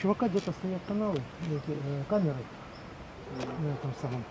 чувака где-то стоят каналы, эти, э, камеры на этом самом.